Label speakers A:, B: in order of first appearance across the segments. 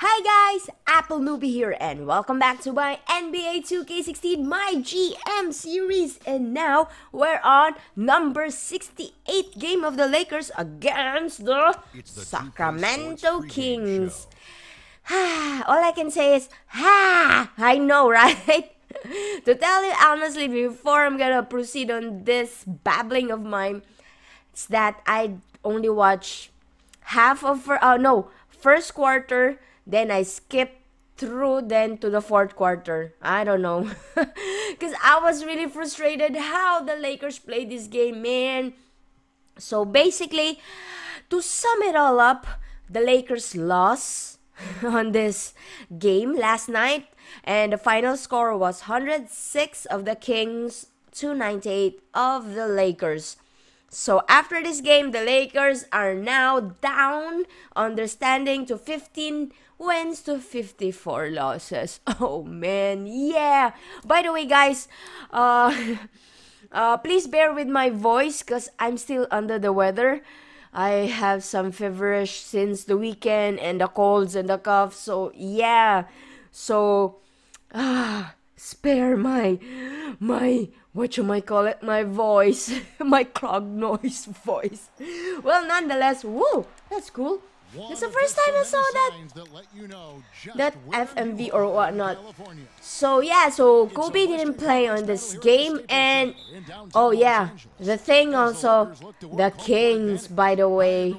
A: Hi guys, AppleNoobie here and welcome back to my NBA 2K16 MyGM series and now we're on number 68 game of the Lakers against the, the Sacramento Kings. All I can say is, ha! I know, right? to tell you honestly, before I'm gonna proceed on this babbling of mine, it's that I only watch half of, uh, no, first quarter then I skipped through then to the fourth quarter. I don't know. Because I was really frustrated how the Lakers played this game, man. So basically, to sum it all up, the Lakers lost on this game last night. And the final score was 106 of the Kings, 298 of the Lakers. So after this game, the Lakers are now down on their to 15 wins to 54 losses. Oh man, yeah. By the way, guys, uh, uh, please bear with my voice because I'm still under the weather. I have some feverish since the weekend and the colds and the coughs, So yeah, so ah, spare my my what you might call it my voice my clog noise voice well nonetheless whoa that's cool it's the first time I saw that that FMV or whatnot. So yeah, so Kobe didn't play on this game, and oh yeah, the thing also, the Kings, by the way,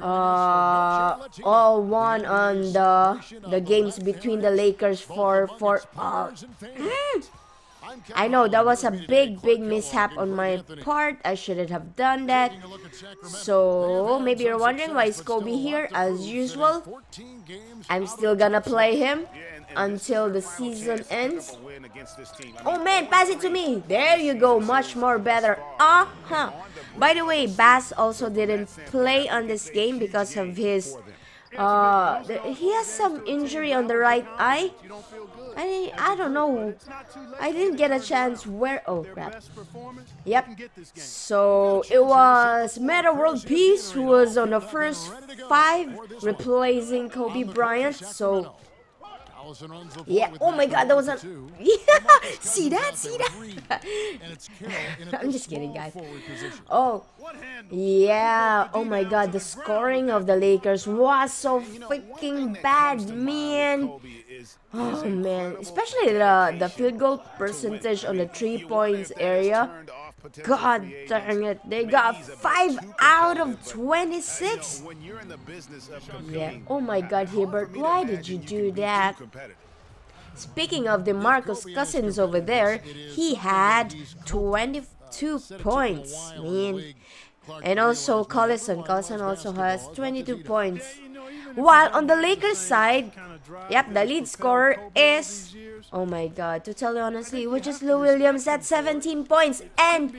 A: uh, all won on the the games between the Lakers for for. Uh, I know that was a big, big mishap on my part. I shouldn't have done that. So maybe you're wondering why is Kobe here as usual. I'm still gonna play him until the season ends. Oh man, pass it to me. There you go, much more better. Uh-huh. By the way, Bass also didn't play on this game because of his uh, he has some injury on the right eye. I I don't know. I didn't get a chance where. Oh crap. Yep. So it was Metta World Peace who was on the first five, replacing Kobe Bryant. So yeah. Oh my God, that was a. Yeah. See that? See that? I'm just kidding, guys. Oh. Yeah. Oh my God, the scoring of the Lakers was so freaking bad, man. Oh man, especially the the field goal percentage on the three points area. God dang it, they got 5 out of 26? Yeah, oh my god, Hibbert, why did you do that? Speaking of DeMarcus Cousins over there, he had 22 points, man. And also Collison, Collison also has 22 points. While on the Lakers side, yep, the lead scorer is Oh my god, to tell you honestly, was just Lou Williams at 17 points. And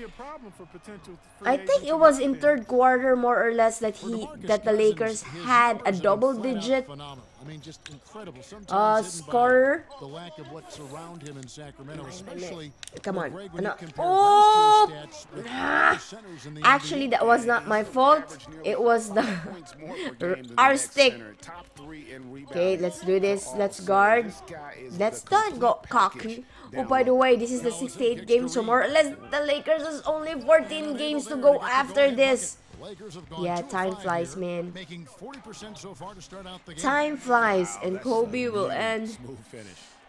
A: I think it was in third quarter more or less that he that the Lakers had a double digit mean, just incredible. Sometimes uh, scorer. The lack of what's around him in Sacramento, especially. Come on. No. Oh! Ah. Actually, that was not my fault. It was the our stick. Okay, let's do this. Let's guard. Let's not go cocky. Oh, by the way, this is the 68 game, so more or less the Lakers has only 14 games to go after this. Yeah, time flies, man. Time flies, and Kobe will end.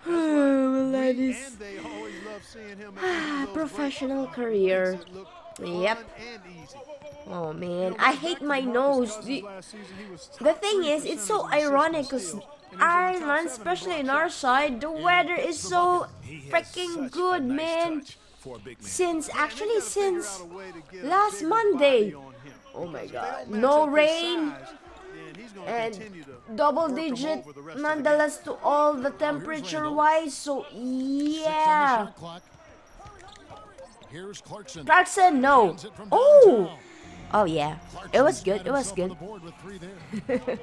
A: will end his professional career. Yep. Oh man, I hate my nose. The, the thing is, it's so ironic because Ireland, especially in our side, the weather is so freaking good, man. Since, actually since last Monday, Oh my god. No rain and double digit nonetheless to all the temperature wise. So yeah. Clarkson, no. Oh. Oh yeah. It was good. It was good.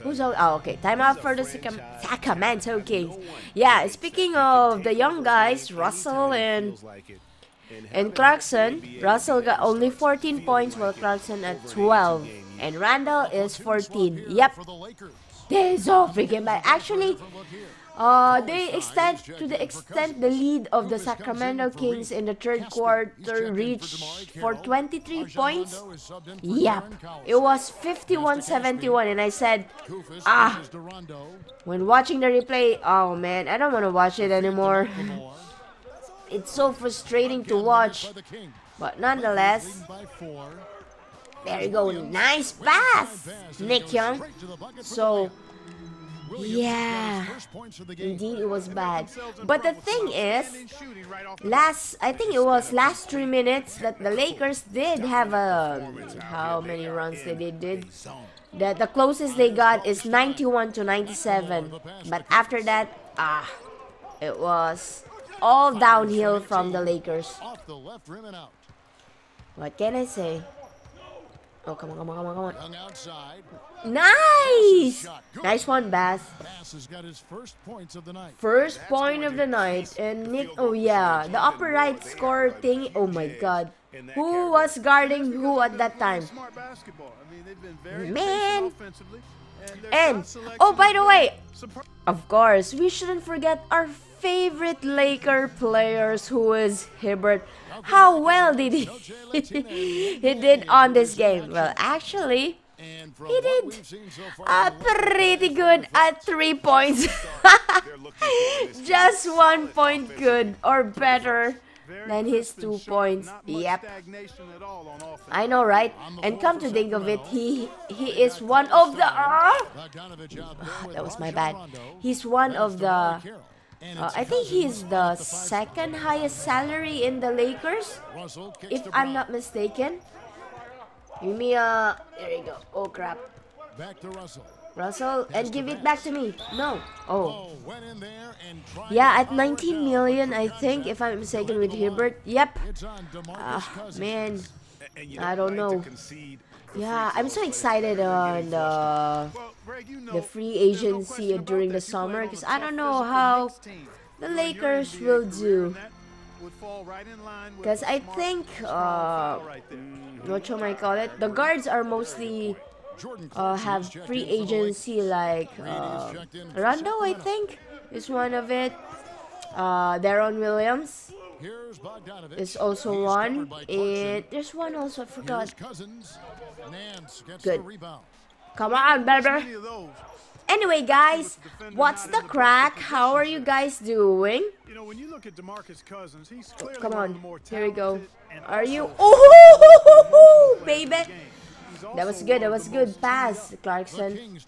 A: Who's out? Oh, okay. Timeout for the Sacramento Kings. Yeah, speaking of the young guys, Russell and and Clarkson, Russell got only 14 points while Clarkson at 12. And Randle is 14. Yep. They're so freaking bad. Actually, uh, they extend to the extent the lead of the Sacramento Kings in the third quarter reached for 23 points. Yep, it was 51-71 and I said, ah, when watching the replay, oh man, I don't want to watch it anymore. It's so frustrating to watch. But nonetheless, there you go. Nice pass, Nick Young. So, yeah, indeed it was bad. But the thing is, last I think it was last three minutes that the Lakers did have a how many runs they did did. That the closest they got is 91 to 97. But after that, ah, it was all downhill from the Lakers. What can I say? Oh, come on, come on, come on, come on. Nice! Nice one, Bass. First point of the night. And Nick, oh yeah, the upper right score thing. Oh my god. Who was guarding who at that time? Man! And, oh, by the way, of course, we shouldn't forget our favorite Laker players who is Hibbert. How well did he he did on this game? Well, actually, he did uh, pretty good at three points. Just one point good or better than his two points. Yep. I know, right? And come to think of it, he he is one of the. Uh, that was my bad. He's one of the uh, I think he's the second highest salary in the Lakers, if I'm not mistaken. Give me a... There you go. Oh, crap. Back to Russell. Russell, and give it back to me. No. Oh. Yeah, at 19 million, I think, if I'm mistaken with Hibbert. Yep. Ah, man. I don't know. Yeah, I'm so excited on the, the free agency during the summer because I don't know how the Lakers will do. Because I think, uh, what should I call it? The guards are mostly uh, have free agency like uh, Rondo, I think, is one of it. Uh, Deron Williams is also one. And there's one also, I forgot. Good. Come on, baby. Anyway, guys, what's the crack? How are you guys doing? You know, when you look at DeMarcus Cousins, he's clearly Come on. Here we go. Are you? Oh, baby. That was good. That was good pass, Clarkson.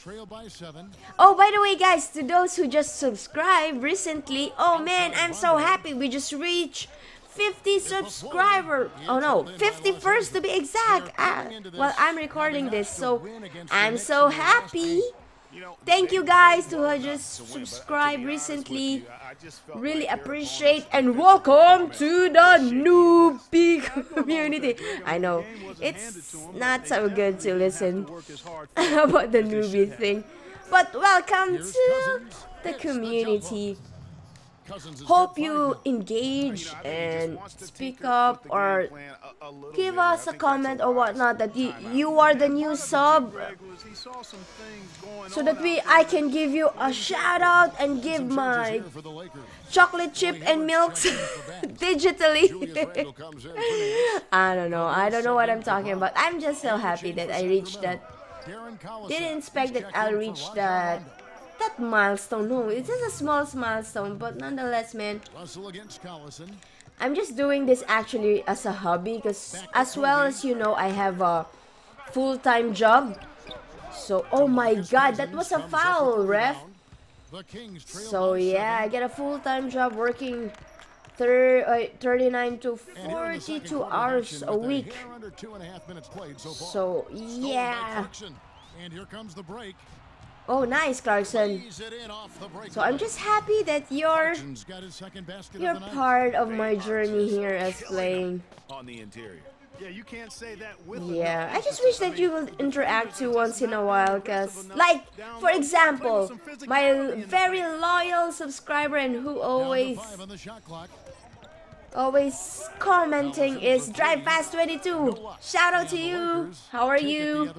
A: Oh, by the way, guys, to those who just subscribed recently, oh man, I'm so happy. We just reached 50 subscriber. Oh no, 51st to be exact. Ah, well, I'm recording this, so I'm so happy. Thank you guys who have just subscribed recently. Really appreciate and welcome to the newbie community. I know. it's not so good to listen about the newbie thing, but welcome to the community. Hope you engage and speak up or give us a comment or whatnot that you, you are the new sub. So that we I can give you a shout out and give my chocolate chip and milks digitally. I don't know. I don't know what I'm talking about. I'm just so happy that I reached that. Didn't expect that I'll reach that that milestone. No, it's just a small milestone, but nonetheless, man. I'm just doing this actually as a hobby because as well as you know, I have a full-time job. So, oh my god, that was a foul, ref. So yeah, I get a full-time job working uh, 39 to 42 hours a week. So yeah. And here comes the break. Oh, nice, Clarkson. So I'm just happy that you're you're part of my journey here as playing. Yeah, you can't say that Yeah, I just wish that you would interact too once in a while, cause like, for example, my very loyal subscriber and who always always commenting is Drive Fast 22. Shout out to you. How are you?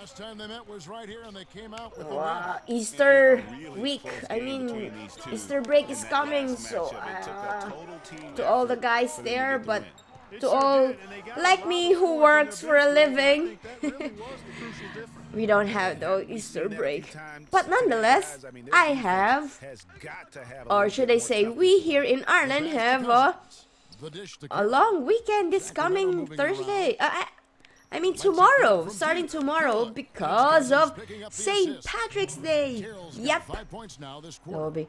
B: Last time they met was right here, and they came out with a
A: Uh,
B: win.
A: Easter week, I mean, Easter break is coming, so uh, to all the guys there, but to all like me who works for a living, we don't have the Easter break. But nonetheless, I have, or should I say, we here in Ireland have a,
B: The dish to
A: a long weekend this coming Thursday. Uh, I, mean tomorrow, starting tomorrow because of St. Patrick's Day. Yep.
B: Five points now this
A: That will be.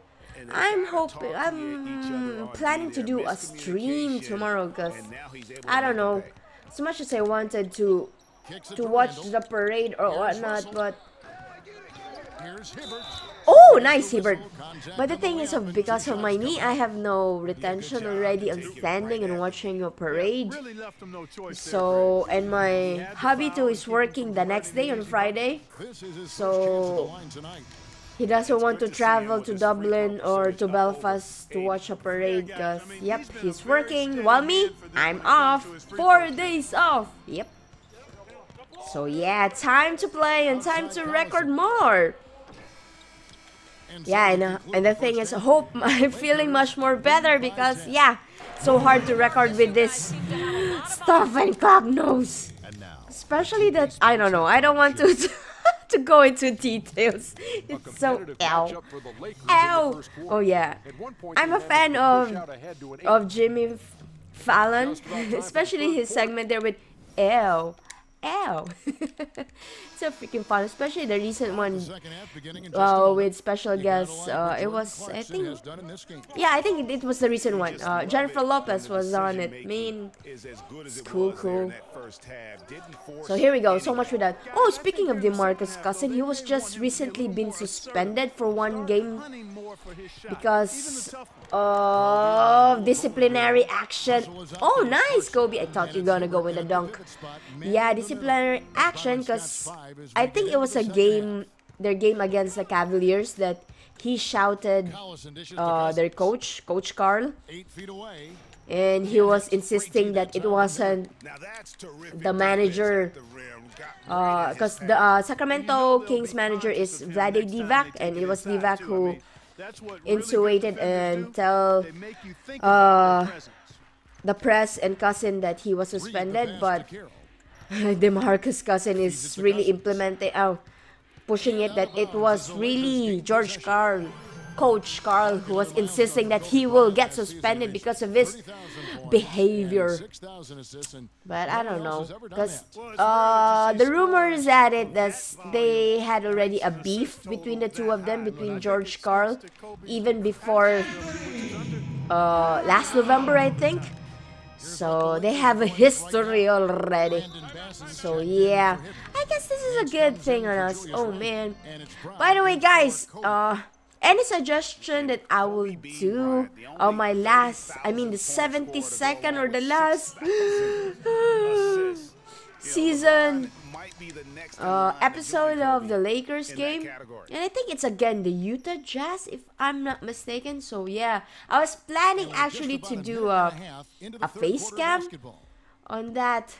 A: I'm hoping. I'm planning to do a stream tomorrow because I don't know. As much as I wanted to to watch the parade or whatnot, but. Oh, nice Hibbert. But the thing is, because of my knee, I have no retention already on standing and watching a parade. So and my hubby too is working the next day on Friday. So-. He doesn't want to travel to Dublin or to Belfast to watch a parade because, yep, he's working while me, I'm off. Four days off. Yep. So yeah, time to play and time to record more. Yeah,
B: so
A: and,
B: to
A: uh,
B: conclude
A: and the thing is, I hope I'm feeling much more better because, yeah, so hard to record with this stuff and.
B: And now,
A: Especially that, I don't know, I don't want to to go into details. It's so ow.
C: matchup for the Lakers in the
A: Ow! Oh yeah.
C: At one point,
A: I'm a fan of
C: push out ahead to an eight
A: of Jimmy Fallon, especially his segment there with "ew, ew." it's so freaking fun, especially the recent one
B: second half beginning in just a
A: uh, with special guests. Uh, it was, I think,
B: has done in this game.
A: yeah, I think it, it was the recent one. Uh, Jennifer Lopez was on it. I mean,
D: it's
A: cool, cool. So here we go. So much with that. Oh, speaking of DeMarcus Cousin, he was just recently been suspended for one game
C: hunting more for his shot.
A: because of disciplinary action. Oh, nice, Kobe. I thought you were gonna go with a dunk. Yeah, disciplinary action because I think it was a game, their game against the Cavaliers that he shouted uh, their coach, Coach
B: Karl,
A: and he was insisting that it wasn't the manager because the uh, Sacramento Kings manager is Vlade Divac, and it was Divac who
C: That's what really
A: insinuated and tell
C: They make you think
A: uh,
C: about their presence.
A: the press and Cousin that he was suspended, but
B: to Carroll.
A: DeMarcus Cousin is really implementing, oh, pushing it that it was really George Karl, Coach Karl, who was insisting that he will get suspended because of his behavior.
B: and 6,000 assists, and
A: But I don't know, because uh, the rumors at it that they had already a beef between the two of them, between George Karl, even before uh, last November, I think. So they have a history already. So yeah. I guess this is a good thing on us. Oh man. By the way, guys, uh, any suggestion that I will do on my last, I mean the 72nd or the last season uh, episode of the Lakers game. And I think it's again the Utah Jazz, if I'm not mistaken. So yeah, I was planning actually to do a,
B: a half into the
A: a
B: third
A: face cam on that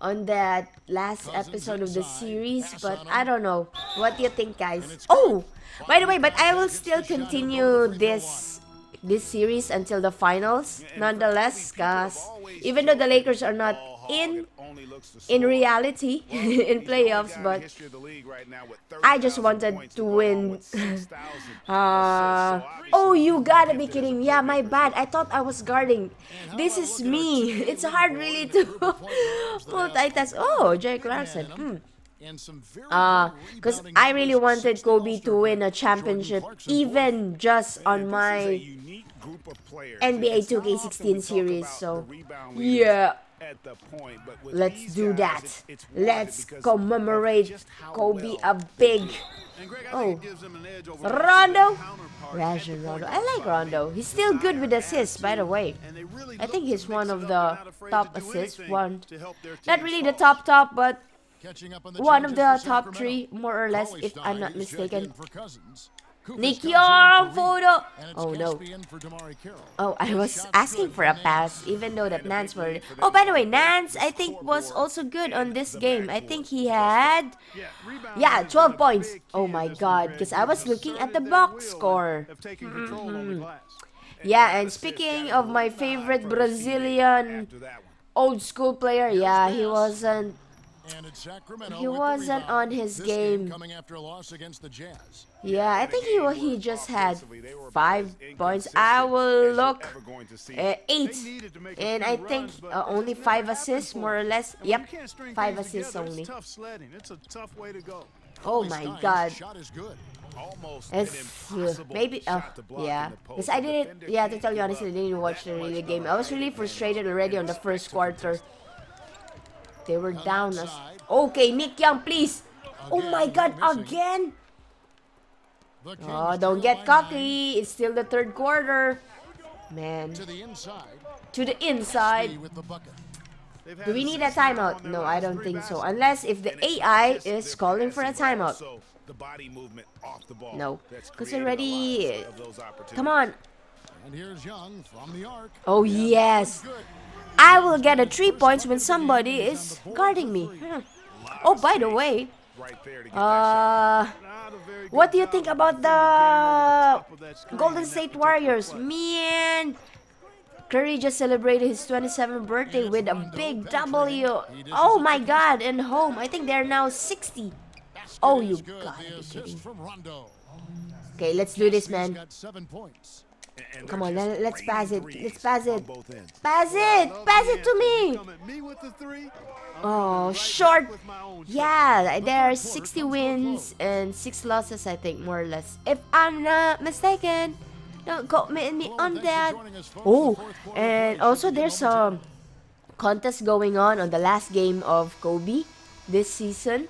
A: on that last episode of the series but i don't know. what do you think guys? Oh. By the way but i will still continue this this series until the finals nonetheless guys even though the lakers are not in in reality in playoffs but I just wanted to win. uh, oh, you gotta be kidding. Yeah, my bad. I thought I was guarding. This is me. It's hard really to multitask. Oh, Jay Clarkson. Hmm.
B: And some very
A: Uh, because I really wanted Kobe to win a championship, even just on my NBA
D: NBA
A: 2K16 series. So, yeah. Let's do that. Let's commemorate Kobe a big.
C: Greg,
A: Oh.
C: think it gives them an edge over their
A: Rondo? Rajon Rondo. I like. Rondo. He's still good with assists, by the way.
C: Really
A: I think he's one of the
C: and not afraid to
A: top assists. One,
C: to help their
A: not really the top top, but
B: Catching up on the
A: one of the top
B: Sacramento.
A: three, more or less, if I'm not mistaken.
B: in for Cousins. Koufos
A: Nick
B: comes in
A: Young
B: for
A: photo.
B: Reed, and it's
A: Oh no.
B: Caspian for Damari Carroll.
A: Oh, I was asking for a pass, even though that Nance were. Oh, by the way, Nance, I think was also good on this game. I think he had,
C: Yeah, rebounding
A: yeah,
C: has
A: 12 points. Oh my God, because I was looking at the box score.
C: Of taking control on mm-hmm. the glass.
A: Yeah, and speaking of my favorite Brazilian
D: After that one.
A: old school player, yeah, he wasn't.
B: And it's Sacramento
A: He wasn't on his
B: This
A: game.
B: coming after a loss against the Jazz.
A: Yeah, I think he wa- he just had
D: Offensively, they were about
A: five points. I will look
D: ever going to see.
A: uh, eight,
C: They needed to make a
A: and I think
C: runs,
A: uh, only five assists, more or less.
C: And
A: Yep,
C: you can't string
A: five assists
C: together,
A: only.
C: It's tough sledding. It's a tough way to go.
A: Oh
B: Stan's
A: my God.
B: Shot is good.
D: Almost
A: It's uh, maybe uh,
D: shot to block
A: yeah,
D: in the post.
A: because I didn't. Yeah, to tell you honestly, I didn't watch
D: that
A: the game. I was really frustrated already on the first quarter. They were down as. Okay, Nick Young, please. Oh my God, again. Oh, don't get
B: by nine
A: cocky. It's still the third quarter. Man,
B: To the inside.
A: to the inside.
B: with the bucket.
A: Do we need a timeout? No, I don't
C: three
A: think so. Unless if the AI is calling for a timeout.
D: also the body movement off the ball
A: No, because
D: created a
A: already-
D: lot of those opportunities.
A: Come on.
B: And here's Young from the arc.
A: Oh,
B: Yeah, that
A: yes. I will get a three points when somebody is guarding me. Oh, by the way, uh, what do you think about the Golden State Warriors? Me and Curry just celebrated his 27th birthday with a big W. Oh my God! And home, I think they're now 60. Oh, you gotta be kidding. Okay, let's do this, man.
B: Got seven points.
D: And
A: Come on, let- let's pass it. Let's pass it. Pass it! Pass it to me!
C: me with the three,
A: Oh, short.
C: back with my own shot.
A: Yeah, there are 60
B: comes to a
A: wins and 6 losses, I think, more or less. If I'm not mistaken. Don't quote me, me on that.
B: us.
A: Oh,
B: The fourth quarter
A: and also there's a contest going on on the last game of Kobe this season.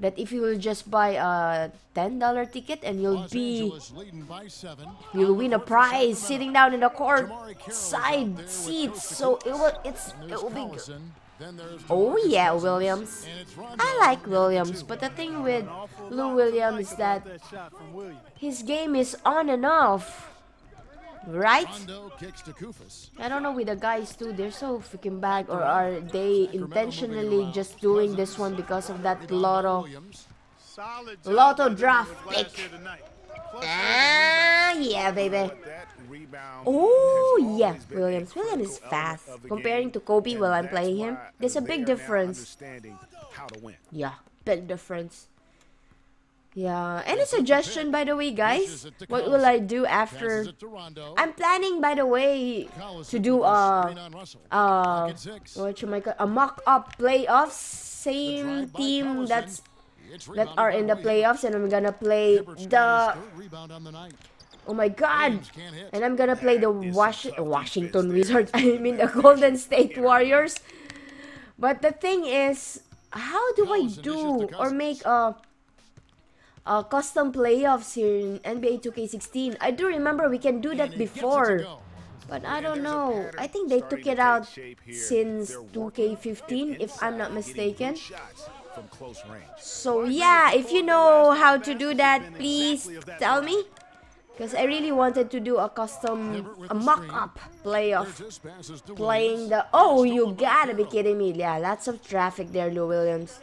A: That if you will just buy a $10 ticket and you'll
B: Los
A: be
B: Angeles leading by seven.
A: you'll win a prize sitting down in the court
B: Jamari Carroll is out
A: side seats. So it will it's it will be good.
B: Oh, Collison. Then there's
A: Oh yeah, Williams.
B: And it's Rondo
A: I like Williams, but the thing with Lou Williams is that
C: shot from Williams.
A: his game is on and off. Right?
B: Kicks to Koufos.
A: I don't know with the guys too, they're so freaking bad or are they intentionally just doing this one because of that
B: Rebound by
A: lotto?
B: Williams.
C: Solid job
A: Lotto draft pick.
C: here tonight. Plus,
A: Ah, yeah, baby.
D: But that rebound
A: Oh, yeah,
D: always been a
A: Williams. Williams is fast. Comparing to Kobe while I'm playing him, there's a big difference.
D: understanding how to win.
A: Yeah, big difference. Yeah, any suggestion by the way, guys? What will I do after?
B: Passes it to Rondo.
A: I'm planning, by the way, to do
B: a
A: a
B: screen on Russell.
A: uh what you might a mock-up playoffs.
B: The
A: Same team that's that are in the
B: Williams.
A: playoffs, and I'm gonna play
B: Hibbert's got his
A: the.
B: third rebound on the night.
A: Oh my God!
B: Williams can't hit.
A: And I'm gonna play the
D: That is
A: Washi-
D: some tough
A: Washington. Wizards. I mean the Golden State Warriors. But the thing is, how do I do or make a a custom playoffs here in NBA 2K16? I do remember we can do that
B: And he gets it to
A: before, but I don't know. I think they took it out since 2K15, if I'm not mistaken.
D: good shots from close range.
A: So yeah, if you know how to do that, please tell me. Because I really wanted to do a custom, a mock-up playoff.
B: There's his passes to
A: Playing the... Oh, you gotta be kidding me. Yeah, lots of traffic there, Lou Williams.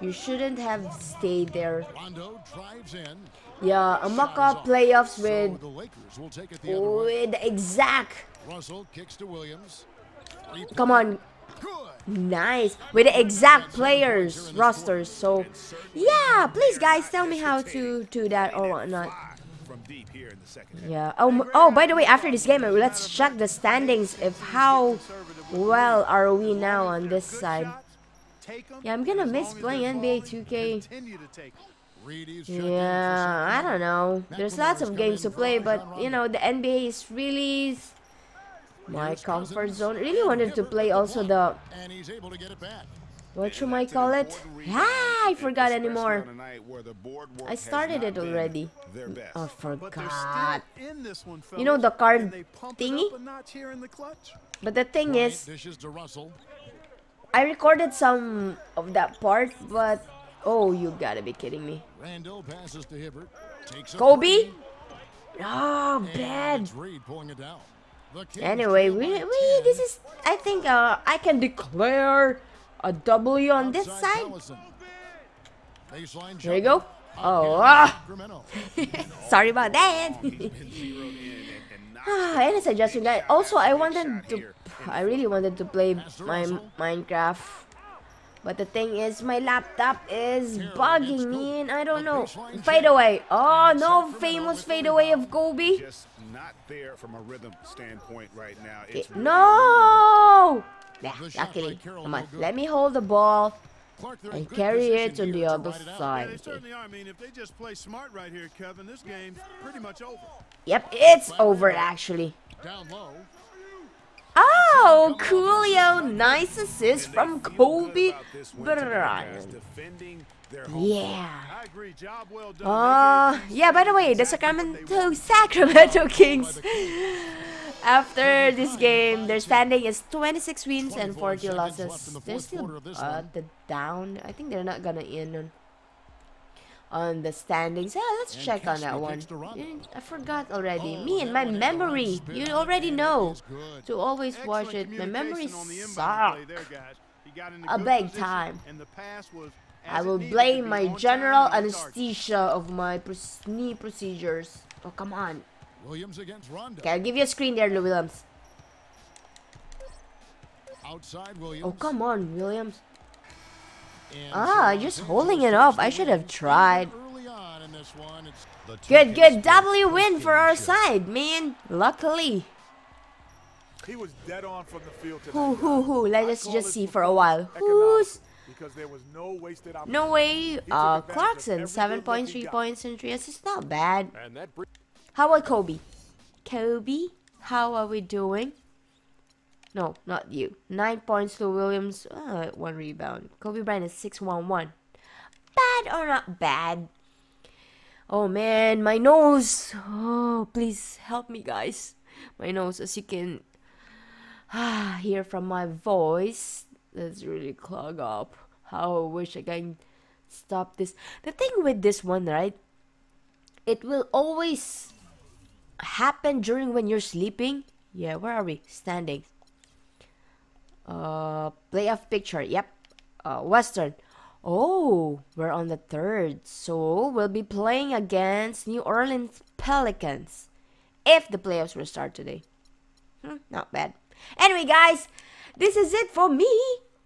A: You shouldn't have stayed there.
B: Rondo drives in.
A: Yeah, a
B: Shot is
A: mock-up
B: off.
A: playoffs with...
B: the Lakers will take it the.
A: With the exact...
B: Russell kicks to Williams. Three
A: Come on. Nice. With the exact players rosters. So, yeah, please guys, tell me how to do that or whatnot.
D: Five from deep here in the second.
A: Yeah. Oh, oh, by the way, after this game, let's check the standings If how well are we now on this side.
C: Take 'em,
A: Yeah, I'm gonna miss playing NBA 2K.
C: to take 'em.
B: Reed is checked in for
A: Yeah, I don't know. There's lots of games to play, but you know, the NBA is really my comfort
B: Cousins.
A: zone. Really wanted to play also the
B: And he's able to get it back.
A: what you
D: And
A: might call it.
D: important
A: Yeah, I forgot anymore.
D: on a night where the board work
A: I started it already.
D: their mm, best.
A: Oh,
C: But they're
A: forgot.
C: in this one,
A: You know the card
C: and they pump it
A: thingy?
C: up a notch here in the clutch.
A: But the thing
B: Bryant
A: is,
B: dishes to Russell.
A: I recorded some of that part, but oh, you gotta be kidding me.
B: Randle passes to Hibbert. Takes
A: Kobe? Oh, bad.
B: it's Reed pulling it down. The Kings
A: Anyway, we, we this is I think uh I can declare a W on this side. There you go. Oh, ah. Sorry about that.
D: He's been zeroed in and, and not
A: any suggestion, guys? Also, I wanted to. I really wanted to play my Minecraft, but the thing is, my laptop is bugging me, and I don't know. Fade away. Oh no, famous fade away of Kobe.
D: Just not there from a rhythm standpoint right now.
A: No. Yeah,
B: The shot by
A: luckily. Come on, let me hold the ball
B: Clark,
A: and carry it
B: position
A: to the other
B: ride it.
C: Yeah,
A: side.
C: they
A: Okay.
C: certainly are. I mean, if they just play smart right here, Kevin, this game's pretty much over.
A: Yep, it's over actually.
B: Down low.
A: Oh, Coolio, nice assist from Kobe
D: about this win tonight, guys,
A: Bryant.
D: defending their home
A: Yeah.
C: I agree. Job well done.
A: Uh,
C: They gave these
A: yeah, by the way, the
C: exactly what they
A: Sacramento. Sacramento Kings. After this game, their standing is 26 wins and 40
B: seconds left in
A: losses.
B: the
A: They're still
B: quarter of this
A: uh, the down. I think they're not gonna in on, the standings. Yeah, let's
B: And
A: check on that one.
B: kicks to Rondo.
A: Mm, I forgot already.
B: Oh,
A: Me and my
B: one had the right
A: memory. You already know to always watch it. My memory sucks.
C: play there, guys. He got in
A: A big time.
C: And the pass was
A: I will blame my general
C: and on target.
A: anesthesia of my knee procedures. Oh, come on.
B: Williams against Rondo.
A: Okay, I'll give you a screen there, Williams.
B: Outside Williams.
A: Oh, come on, Williams.
B: And
A: Ah,
B: so
A: just holding it off. I should have tried.
B: Early on in this one, it's the
A: Good, good.
B: Sports
A: W win for our
B: post-game
A: side, man. Luckily.
E: He was dead on from the field tonight.
A: Who, who, who? Let's just,
E: call
A: just
E: his
A: see for a while. Who's?
E: Because there was no wasted.
A: No way. Uh, Clarkson,
E: every
A: seven points,
E: look
A: three
E: got.
A: points, and three assists. Not bad.
E: And that br-
A: How about Kobe? Kobe, how are we doing? No, not you. Nine points to Williams. Uh, one rebound. Kobe Bryant is six one one. Bad or not bad? Oh man, my nose. Oh, please help me, guys. My nose, as you can ah, hear from my voice, that's really clog up. How I wish I can stop this. The thing with this one, right? It will always happen during when you're sleeping. Yeah, where are we? Standing. Uh, playoff picture. Yep. Uh, Western. Oh, we're on the third. So we'll be playing against New Orleans Pelicans if the playoffs will start today. Hmm, not bad. Anyway, guys, this is it for me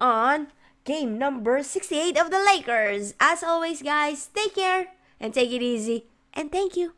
A: on game number 68 of the Lakers. As always, guys, take care and take it easy. And thank you.